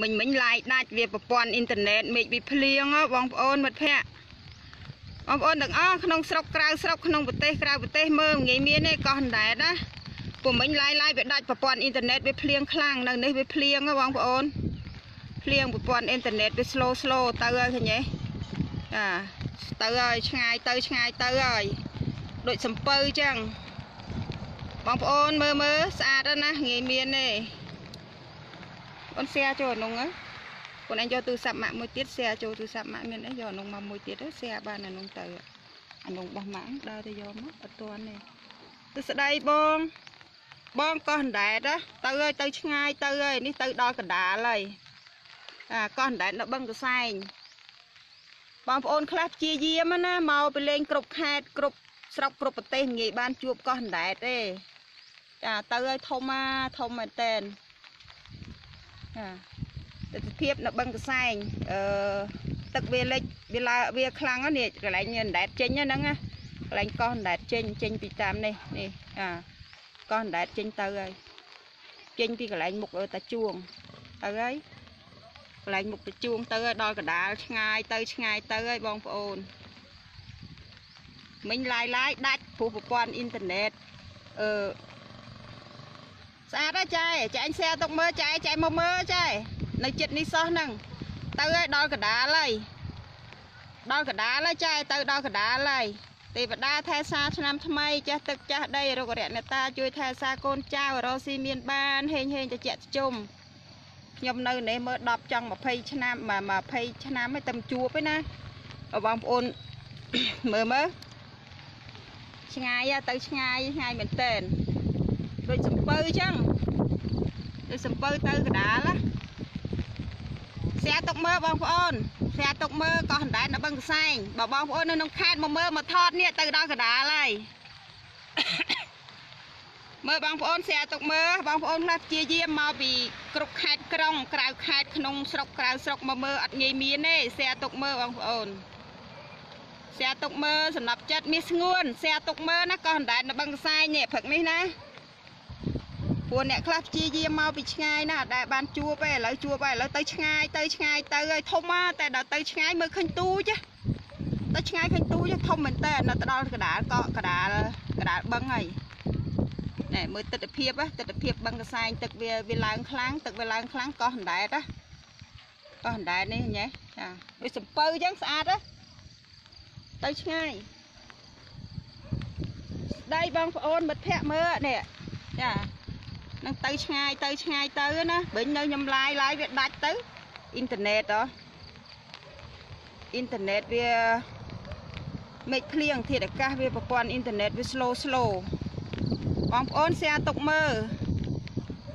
មិញមិញឡាយដាច់វាប្រព័ន្ធអ៊ីនធឺណិតមេឃវាភ្លៀងហ៎បងប្អូនមិត្តភ័ក្តិបងប្អូនទាំងអស់ក្នុងស្រុកក្រៅស្រុកក្នុងប្រទេសក្រៅប្រទេសមើលងាយមានទេកោះអណ្ដែតណាពួកមិញឡាយឡាយវាដាច់ប្រព័ន្ធអ៊ីនធឺណិតវាភ្លៀងខ្លាំងនៅនេះវាភ្លៀងហ៎បងប្អូនភ្លៀងប្រព័ន្ធអ៊ីនធឺណិតវា slow slow ទៅហើយឃើញទេអាទៅហើយឆ្ងាយទៅឆ្ងាយទៅហើយដូចសំពៅចឹងបងប្អូនមើលមើលស្អាតណាស់ងាយមានទេ អូន share ចូលអានុងហ៎អូនឯងយកទូរស័ព្ទម៉ាក់មួយទៀត share ចូលទូរស័ព្ទម៉ាក់មានអីយកអានុងមកមួយទៀតហ៎ share បានអានុងទៅអានុងបោះម៉ាក់ដើរទៅយកមកអត់ទាន់ទេទស្សដីបងបងកោះអណ្ដែតទៅហើយទៅឆ្ងាយទៅហើយនេះទៅដល់កណ្ដាលហើយអាកោះអណ្ដែតនៅបឹងកសែងបងប្អូនខ្លះព្យាយាមណាមកទៅលេងគ្រប់ខេត្តគ្រប់ស្រុកគ្រប់ប្រទេសងាយបានជួបកោះអណ្ដែតទេចាទៅហើយធំអាធំមែនតែន ទស្សនភាពនៅបឹងកសែងអឺទឹកវាលិចវាឡើងវាខ្លាំងណាស់នេះកន្លែងអណ្ដែតចេញហ្នឹងណាកន្លែងកោះអណ្ដែតចេញចេញពីតាមនេះនេះអាកោះអណ្ដែតចេញទៅហើយចេញពីកន្លែងមុខតាជួងទៅហើយកន្លែងមុខតាជួងទៅហើយដល់កដាលឆ្ងាយទៅឆ្ងាយទៅហើយបងប្អូនមិញឡាយឡាយដាច់ព្រោះប្រព័ន្ធអ៊ីនធឺណិតអឺ ស្អាតហើយចែចែអញ share ទុកមើលចែចែមកមើលចែនៅចិត្តនេះសោះហ្នឹងទៅហើយដល់កដាលហើយដល់កដាលហើយចែទៅដល់កដាលហើយទេវតាថែសាឆ្នាំថ្មីចាស់ទឹកចាស់ដីរករៈអ្នកតាជួយថែសាកូនចៅរស់ស៊ីមានបានហេងហេងតិចជុំខ្ញុំនៅនេះមើល10ចង់20ឆ្នាំ20ឆ្នាំហើយតែជួបឯណាបងប្អូនមើលមើលឆ្ងាយទៅឆ្ងាយឆ្ងាយមែនតើ ដូចសំពៅអញ្ចឹងដូចសំពៅទៅកដាលណាស្រាទុកមើលបងប្អូនស្រាទុកមើលកោះអណ្ដែតនៅបឹងកសែងបើបងប្អូននៅក្នុងខេត្តមកមើលមកថតនេះទៅដល់កដាលហើយមើលបងប្អូនស្រាទុកមើលបងប្អូនខ្លះជាយាមមកពីគ្រប់ខេត្តក្រុងក្រៅខេត្តក្នុងស្រុកក្រៅស្រុកមកមើលអត់ងាយមានទេស្រាទុកមើលបងប្អូនស្រាទុកមើលសម្រាប់ចិត្តមានស្ងួនស្រាទុកមើលណាកោះអណ្ដែតនៅបឹងកសែងនេះព្រឹកនេះណា ព្រោះអ្នកខ្លះព្យាយាមមកពីឆ្ងាយណាស់ដែលបានជួបឯឥឡូវជួបឯឥឡូវទៅឆ្ងាយទៅឆ្ងាយទៅហើយធំមកតែដល់ទៅឆ្ងាយមើលឃើញទូចទៅឆ្ងាយឃើញទូចធំមែនតើនៅទៅដល់កដាលកកកដាលកដាលបឹងហើយណែមើលទស្សនភាពទស្សនភាពបឹងកសែងទឹកវាវាឡើងខ្លាំងទឹកវាឡើងខ្លាំងកោះអណ្ដែតណាកោះអណ្ដែតនេះញ៉េចាដូចសំពៅអញ្ចឹងស្អាតណាទៅឆ្ងាយដៃបងប្អូនមិត្តភ័ក្ដិមើលនេះចា នឹងទៅឆ្ងាយទៅឆ្ងាយទៅណាវិញនៅខ្ញុំឡាយឡាយវាដាច់ទៅអ៊ីនធឺណិតហ៎អ៊ីនធឺណិតវាមេឃភ្លៀងធាតុអាកាសវាប្រព័ន្ធអ៊ីនធឺណិតវា slow slow បងប្អូន share ទុកមើល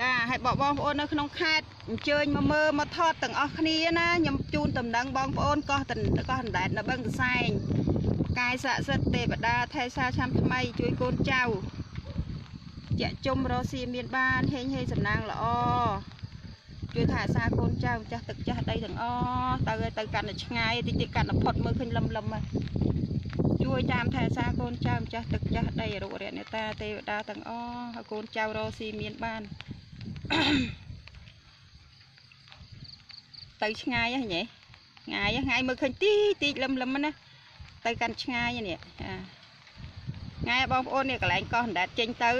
ចាហើយបងបងប្អូននៅក្នុងខេត្តអញ្ជើញមកមើលមកថតទាំងអស់គ្នាណាខ្ញុំជូនតំណែងបងប្អូនកោះតកោះអណ្ដែតនៅបឹងកសែងកាយស័ក្តិសិទ្ធទេវតាថែសាឆ្នាំថ្មី ជួយកូនចៅ ជាក់ជុំរស់ស៊ីមានបានហេងហេងសំណាងល្អជួយថែរក្សាកូនចៅម្ចាស់ទឹកចាស់ដីទាំងអស់ទៅទៅកាន់តែឆ្ងាយតិចតិចកាន់តែផុតមើលឃើញលឹមលឹមហ្នឹងជួយតាមថែរក្សាកូនចៅម្ចាស់ទឹកចាស់ដីរុករៈអ្នកតាទេវតាទាំងអស់ឲ្យកូនចៅរស់ស៊ីមានបានទៅឆ្ងាយហ្នឹងញ៉េឆ្ងាយថ្ងៃមើលឃើញទីទីលឹមលឹមណាទៅកាន់ឆ្ងាយនេះចាថ្ងៃបងប្អូននេះកន្លែងកោះអណ្ដែតចេញទៅក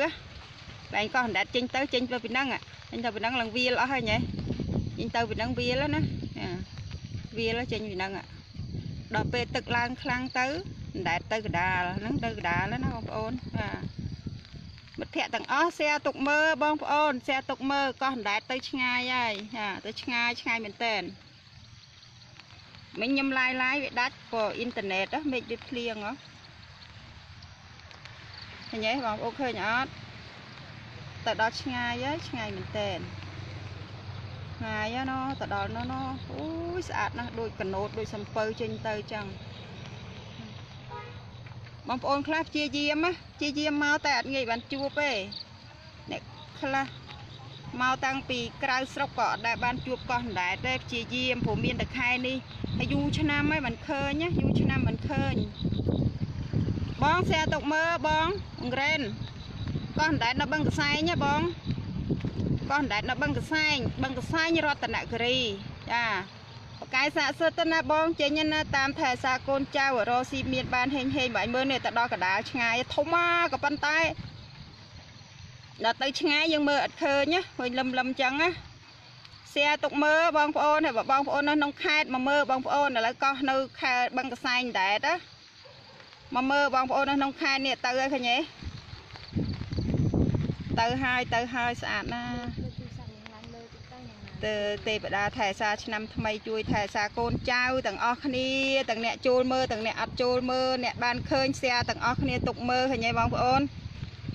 ន្លែងកោះអណ្ដែតចេញទៅចេញទៅពីហ្នឹងចេញទៅពីហ្នឹងឡើងវាលអស់ហើយញ៉េចេញទៅពីហ្នឹងវាលណាវាលចេញពីហ្នឹងដល់ពេលទឹកឡើងខ្លាំងទៅអណ្ដែតទៅកដាលហ្នឹងទៅកដាលណាបងប្អូនបាទមិត្តភ័ក្តិទាំងអស់ share ទុកមើលបងប្អូន share ទុកមើលកោះអណ្ដែតទៅឆ្ងាយហើយចាទៅឆ្ងាយឆ្ងាយមែនតើមិញខ្ញុំឡាយឡាយវាដាច់ព្រោះអ៊ីនធឺណិតមេឃវាភ្លៀងហ៎ឃើញទេបងប្អូនឃើញអត់ ទៅដល់ឆ្ងាយហើយឆ្ងាយមែនតើឆ្ងាយណោទៅដល់ណោណោអូយស្អាតណាស់ដូចកណូតដូចសំពៅចេញទៅចឹងបងប្អូនខ្លះព្យាយាមព្យាយាមមកតែអត់ងាយបានជួបទេអ្នកខ្លះមកតាំងពីក្រៅស្រុកក៏អត់ដែលបានជួបកោះដែរទេព្យាយាមព្រោះមានតែខែនេះហើយយូរឆ្នាំហើយមិនឃើញយូរឆ្នាំមិនឃើញបងសែទុកមើលបងអង្រែន កោះអណ្ដែតនៅបឹងកសែងហ៎បងកោះអណ្ដែតនៅបឹងកសែងបឹងកសែងរតនគិរីចាបកាយសាកសិទ្ធណាបងចេញណាតាមថែសាកូនចៅរស់ស៊ីមានបានហេងហេងបើឲ្យមើលនេះទៅដល់កដាលឆ្ងាយធំមកក៏ប៉ុន្តែដល់ទៅឆ្ងាយយើងមើលអត់ឃើញណាវិញលឹមលឹមចឹងណាសែទុកមើលបងប្អូនហើយបើបងប្អូននៅក្នុងខេត្តមកមើលបងប្អូនឥឡូវកោះនៅខេត្តបឹងកសែងអណ្ដែតណាមកមើលបងប្អូននៅក្នុងខេត្តនេះទៅហើយឃើញទេ ទៅហើយទៅហើយស្អាតណាស់លើទូរស័ព្ទនឹងឡើងលើទឹកទៅយ៉ាងណាទៅទេវតាថែសាឆ្នាំថ្មីជួយថែសាកូនចៅទាំងអស់គ្នាទាំងអ្នកចូលមើលទាំងអ្នកអត់ចូលមើលអ្នកបានឃើញ share ទាំងអស់គ្នាទុកមើលឃើញទេបងប្អូន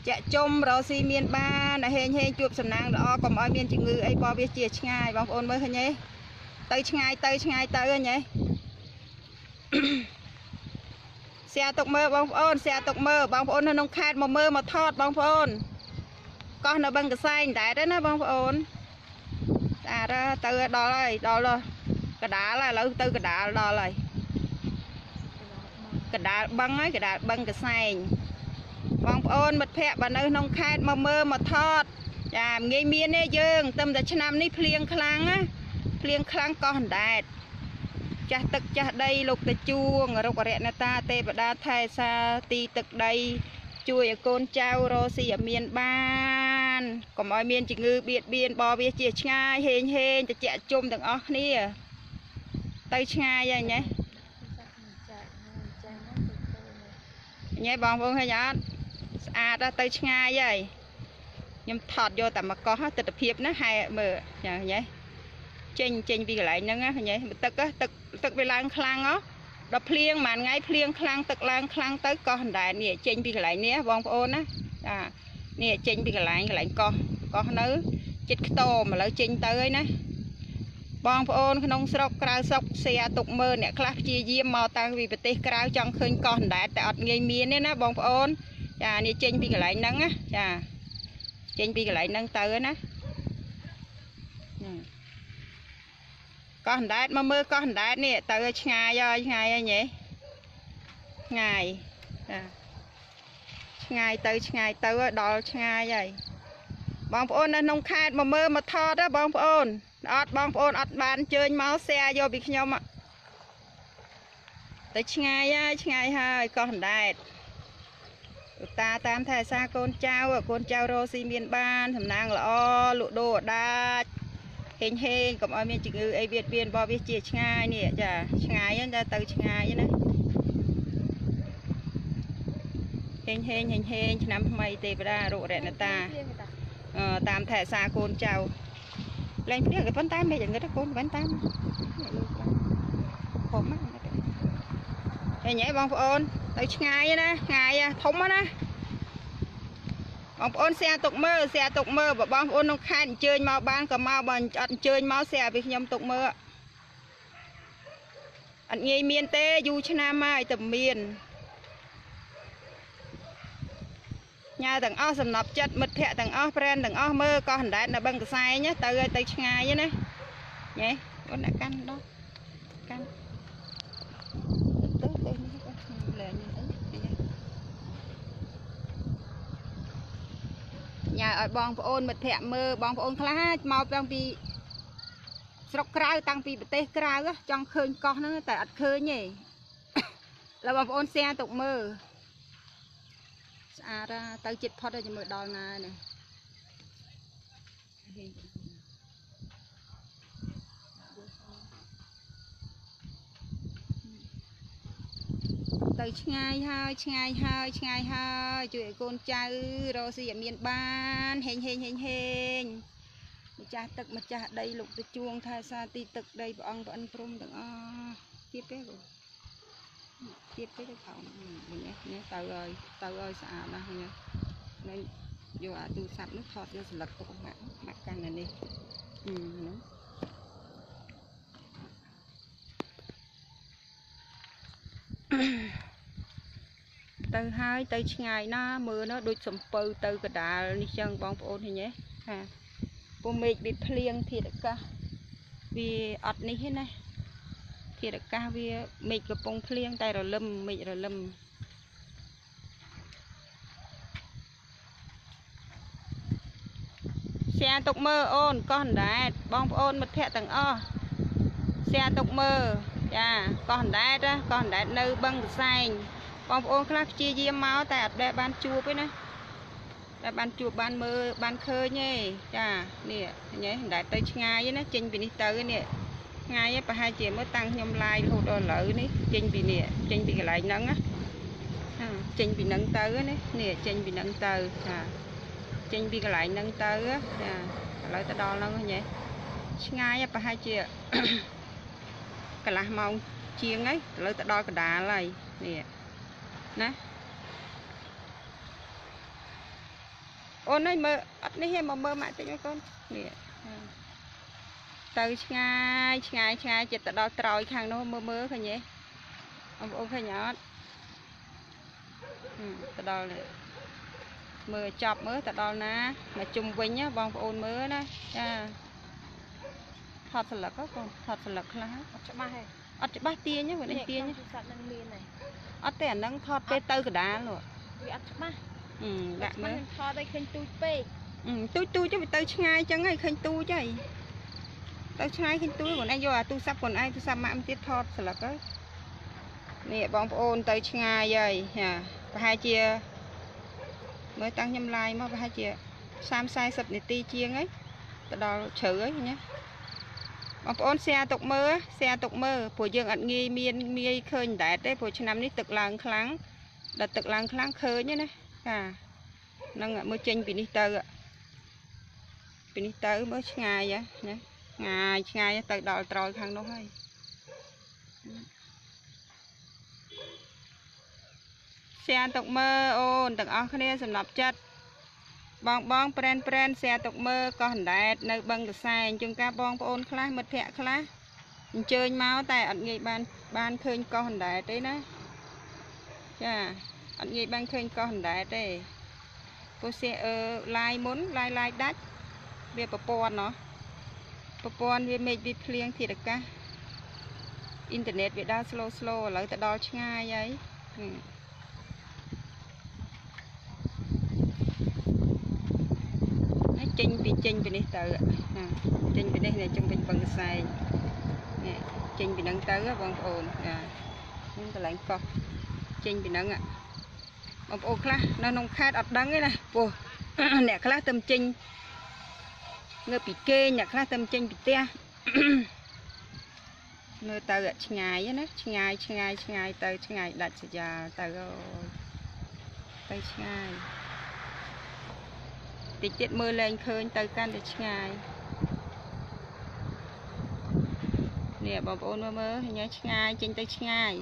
ចាក់ជុំរកស៊ីមានបានហេងហេងជួបសំណាងល្អកុំឲ្យមានជំងឺអីបោះវាជាឆ្ងាយបងប្អូនមើលឃើញទេទៅឆ្ងាយទៅឆ្ងាយទៅឃើញទេ share ទុកមើលបងប្អូន share ទុកមើលបងប្អូននៅក្នុងខេត្តមកមើលមកថតបងប្អូន កោះនៅបឹងកសែងដែរទេណាបងប្អូនស្អាតហើយទៅដល់ហើយដល់កដាលហើយឥឡូវទៅកដាលដល់ហើយកដាលបឹងហើយកដាលបឹងកសែងបងប្អូនមិត្តភ័ក្តិបើនៅក្នុងខេត្តមកមើលមកថតចាងាយមានទេយើងតែតែឆ្នាំនេះភ្លៀងខ្លាំងណាភ្លៀងខ្លាំងកោះអណ្ដែតចាស់ទឹកចាស់ដីលោកតាជួងរុក្ខរណតាទេវតាថែសាទីទឹកដី ជួយឲ្យកូនចៅរស់ស៊ីឲ្យមានបាន កុំឲ្យមានជំងឺបៀតបៀនបវាជាឆ្ងាយហេងហេងតិចជុំទាំងអស់គ្នាទៅឆ្ងាយហើយញ៉េទូរស័ព្ទមិនចែកមិនចែកហ្នឹងទៅទៅនេះញ៉េបងប្អូនឃើញអត់ស្អាតហើយទៅឆ្ងាយហើយខ្ញុំថតយកតែមកកោះទស្សនភាពណាហែមើលចាញ៉េចេញចេញពីកន្លែងហ្នឹងណាញ៉េទឹកហ៎ទឹកទឹកវាឡើងខ្លាំងហ៎ដល់ភ្លៀងមួយថ្ងៃភ្លៀងខ្លាំងទឹកឡើងខ្លាំងទៅកោះអណ្ដែតនេះចេញពីកន្លែងនេះបងប្អូនណាចា នេះចេញពីកន្លែងកន្លែងកោះកោះនៅចិត្តខ្ទមឥឡូវចេញទៅហើយណាបងប្អូនក្នុងស្រុកក្រៅស្រុកសៀទុកមើលអ្នកខ្លះព្យាយាមមកតាំងពីប្រទេសក្រៅចង់ឃើញកោះអណ្ដែតតែអត់ងាយមានទេណាបងប្អូនចានេះចេញពីកន្លែងហ្នឹងណាចាចេញពីកន្លែងហ្នឹងទៅហើយណាចាកោះអណ្ដែតមកមើលកោះអណ្ដែតនេះទៅឲ្យឆ្ងាយហើយឆ្ងាយហើយញ៉េឆ្ងាយចា ឆ្ងាយទៅឆ្ងាយទៅឲ្យដល់ឆ្ងាយហើយបងប្អូននៅក្នុងខេត្តមកមើលមកថតណាបងប្អូនអត់បងប្អូនអត់បានអញ្ជើញមក share យកពីខ្ញុំហ៎ទៅឆ្ងាយហើយឆ្ងាយហើយកោះអណ្ដែតឧតាតាមថែសាកូនចៅកូនចៅរស់ស៊ីមានបានសំណាងល្អលក់ដូរដាច់ហេងហេងកុំឲ្យមានជំងឺអីវៀតវៀនបោះវាជាឆ្ងាយនេះចាឆ្ងាយហ្នឹងតែទៅឆ្ងាយណា ហេងហេងហេងហេងឆ្នាំថ្មីទេវតារុរណតាភ្លៀងទេតាអឺតាមថែសាកូនចៅលែងព្រៀងក៏ប៉ុន្តែមិនយ៉ាងងឹតទេកូនមិនតាមខំមកហេញ៉ៃបងប្អូនទៅឆ្ងាយណាឆ្ងាយណាធំណាបងប្អូនសែទុកមើលសែទុកមើលបើបងប្អូនក្នុងខេត្តអញ្ជើញមកបានក៏មកបើអត់អញ្ជើញមកសែពីខ្ញុំទុកមើលអត់ងាយមានទេយូរឆ្នាំហើយតែមាន ញ៉ាទាំងអស់សំណប់ចិត្តមិត្តភ័ក្តិទាំងអស់ប្រែនទាំងអស់មើលកោះអណ្ដែតនៅបឹងកសែងណាទៅឲ្យទៅឆ្ងាយណាញ៉េអូនអ្នកកាន់ដល់កាន់ទៅទៅនេះក៏លែងអីញ៉ាឲ្យបងប្អូនមិត្តភ័ក្តិមើលបងប្អូនខ្លះមកតាំងពីស្រុកក្រៅតាំងពីប្រទេសក្រៅហ៎ចង់ឃើញកោះហ្នឹងតែអត់ឃើញទេឡើយបងប្អូន share ទុកមើល ស្អាតហ่าទៅចិត្តផុតហើយចាំមើលដល់ណានេះទៅឆ្ងាយហើយឆ្ងាយហើយឆ្ងាយហើយជួយឲ្យកូនចៅរកស៊ីឲ្យមានបានហេងហេងហេងហេងម្ចាស់ទឹកម្ចាស់ដីលោកទៅជួងថែសាទីទឹកដីព្រះអង្គព្រះអិនព្រំទាំងអស់ទៀតទេបង ទៀតទៅទៅផងវិញនេះនេះទៅហើយទៅហើយស្អាតណាស់នេះនៅយកអាទូរស័ព្ទនោះថតយកស្លឹកទុកម៉ាក់ម៉ាក់កាន់នៅនេះអឺហ្នឹងទៅហើយទៅឆ្ងាយណាមើលណាដូចសំពៅទៅកដាលនេះចឹងបងប្អូនឃើញទេហាពុំមេឃវាភ្លៀងធាតុអាកាសវាអត់នេះទេណា ធាតុអាកាសវាមេឃកំពុងភ្លៀងតែរលឹមមេឃរលឹម share ទុកមើលអូនកោះអណ្ដែតបងប្អូនមិត្តភ័ក្តិទាំងអស់ share ទុកមើលចាកោះអណ្ដែតណាកោះអណ្ដែតនៅបឹងកសែងបងប្អូនខ្លះព្យាយាមមកតែអត់ដែលបានជួបទេណាតែបានជួបបានមើលបានឃើញទេចានេះញ៉េអណ្ដែតទៅឆ្ងាយណាចេញពីនេះទៅនេះ ឆ្ងាយប្រហែលជាមើលតាំងខ្ញុំឡាយរហូតដល់ឥឡូវនេះចេញពីនេះចេញពីកន្លែងហ្នឹងណាចាចេញពីហ្នឹងទៅណានេះចេញពីហ្នឹងទៅចាចេញពីកន្លែងហ្នឹងទៅចាឥឡូវទៅដល់ហ្នឹងញ៉េឆ្ងាយប្រហែលជាកន្លះម៉ោងជាងហើយឥឡូវទៅដល់កណ្ដាលហើយនេះណាអូនអើយមើលអត់នេះទេមកមើលម៉ាក់តិចមកកូននេះ ទៅឆ្ងាយឆ្ងាយឆ្ងាយចិត្តទៅដល់ត្រោយខាងនោះមើលមើលឃើញទេបងប្អូនឃើញអត់ហឹមទៅដល់នេះមើលចប់មើលទៅដល់ណាមកជុំវិញណាបងប្អូនមើលណាចាថតស្លឹកហ៎កូនថតស្លឹកខ្លះហ៎អត់ច្បាស់ទេអត់ច្បាស់ទាញទេបើនេះទាញទូរស័ព្ទនឹងមានហើយអត់ទេអាហ្នឹងថតពេលទៅកណ្ដាលនោះវាអត់ច្បាស់អឺដាក់មើលខ្ញុំថតឲ្យឃើញទូចពេកអឺទូចទូចទៅវាទៅឆ្ងាយចឹងហើយឃើញទូចហើយ ទៅឆ្ងាយឃើញទូចខ្លួនឯងយកអាទូរស័ព្ទខ្លួនឯងទូរស័ព្ទម៉ាក់មួយទៀតថតស្លឹកហើយនេះបងប្អូនទៅឆ្ងាយហើយចាប្រហែលជាមើលតាំងខ្ញុំឡាយមកប្រហែលជា30 40នាទីជាងហើយទៅដល់ជ្រៅហើយណាបងប្អូន share ទុកមើល share ទុកមើលព្រោះយើងអត់ងាយមានងាយឃើញដែរទេព្រោះឆ្នាំនេះទឹកឡើងខ្លាំងដល់ទឹកឡើងខ្លាំងឃើញទេណាចាហ្នឹងមើលចេញពីនេះទៅពីនេះទៅមើលឆ្ងាយហ៎ណា ឆ្ងាយឆ្ងាយទៅដល់ត្រោយខាងនោះហើយแชร์ទុកមើលអូនទាំងអស់គ្នាសំណប់ចិត្តបងបងប្រែនប្រែនแชร์ទុកមើលកោះអណ្ដែតនៅបឹងកសែងជួនកាលបងប្អូនខ្លះមិត្តភ័ក្តិខ្លះអញ្ជើញមកតែអត់ងាយបានបានឃើញកោះអណ្ដែតទេណាចាអត់ងាយបានឃើញកោះអណ្ដែតទេពូសៀអឺឡាយមុនឡាយឡាយដាច់វាប្រព័ន្ធเนาะ ប្រព័ន្ធវាមេឃវាភ្លៀងធាតុអាកាសអ៊ីនធឺណិតវាដើរ slow slow ឥឡូវទៅដល់ឆ្ងាយហើយហឹមហើយចេញពីចេញពីនេះទៅណាចេញពីនេះនេះចេញពីបឹងសែងនេះចេញពីហ្នឹងទៅបងប្អូនចាហ្នឹងកន្លែងកោះចេញពីហ្នឹងបងប្អូនខ្លះនៅក្នុងខេត្តអត់ដឹងទេណាពោះអ្នកខ្លះទៅចេញ ងើបពីគេងអ្នកខ្លះទៅចេញពីផ្ទះមើលទៅឆ្ងាយណាឆ្ងាយឆ្ងាយឆ្ងាយទៅឆ្ងាយដាច់ស្រយាលទៅអូយទៅឆ្ងាយតិចទៀតមើលលែងឃើញទៅកាន់តែឆ្ងាយនេះបងប្អូនមើលមើលញ៉ៃឆ្ងាយចេញទៅឆ្ងាយ